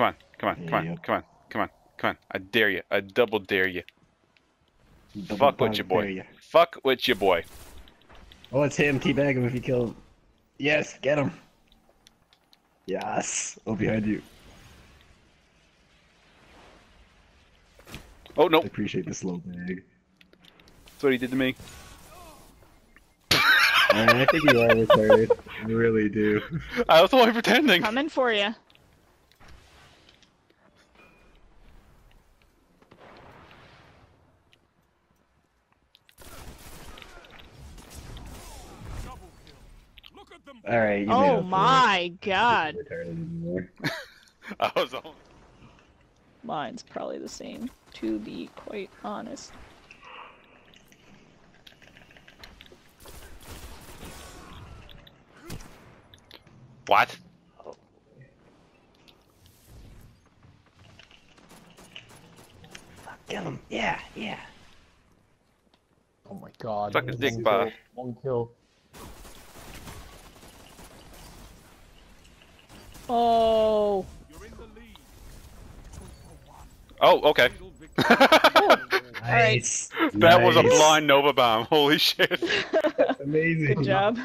Come on, come on, come on, come on, come on, come on. I dare you. I double dare you. Double Fuck with your boy. dare ya. Fuck with your boy. Oh, it's him. Teabag him if you kill him. Yes, get him. Yes. Oh, behind you. Oh no, I appreciate the slow bag. that's what he did to me. I think you are retarded. I really do. I was only pretending. Coming for you. All right. You Oh up for it. my god. You're retarded anymore. I was only. Mine's probably the same, to be quite honest. What? Kill him. Yeah, yeah. Oh my god. Suck his one dick, kill, Bob. One kill. Oh. Oh, okay. Nice. that was a blind Nova bomb. Holy shit. Amazing. Good job.